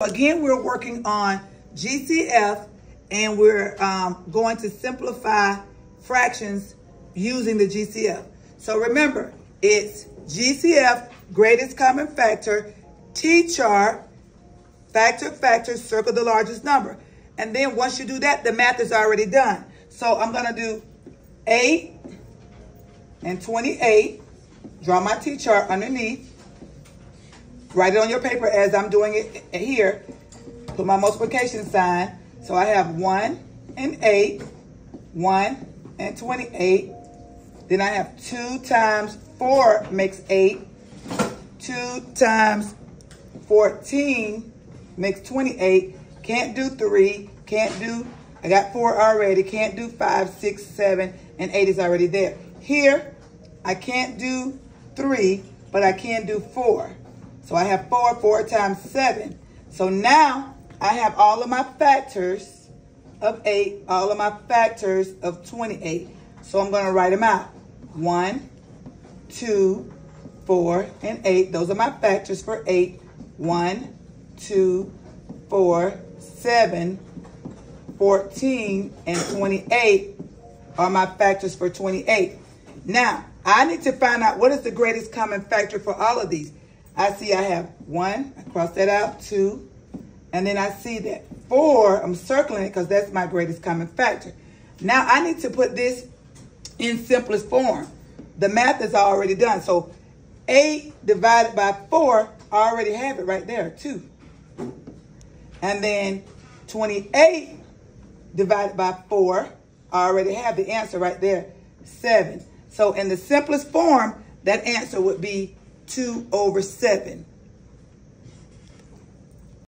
Again, we're working on GCF and we're um, going to simplify fractions using the GCF. So remember, it's GCF, greatest common factor, T-chart, factor, factor, circle the largest number. And then once you do that, the math is already done. So I'm going to do 8 and 28. Draw my T-chart underneath. Write it on your paper as I'm doing it here. Put my multiplication sign. So I have 1 and 8, 1 and 28. Then I have 2 times 4 makes 8. 2 times 14 makes 28. Can't do 3. Can't do, I got 4 already. Can't do 5, 6, 7, and 8 is already there. Here, I can't do 3, but I can do 4. So I have 4, 4 times 7. So now I have all of my factors of 8, all of my factors of 28. So I'm going to write them out. 1, 2, 4, and 8. Those are my factors for 8. 1, 2, 4, 7, 14, and 28 are my factors for 28. Now, I need to find out what is the greatest common factor for all of these. I see I have one, I cross that out, two, and then I see that four, I'm circling it because that's my greatest common factor. Now I need to put this in simplest form. The math is already done. So 8 divided by 4, I already have it right there, 2. And then 28 divided by 4, I already have the answer right there, 7. So in the simplest form, that answer would be 2 over 7.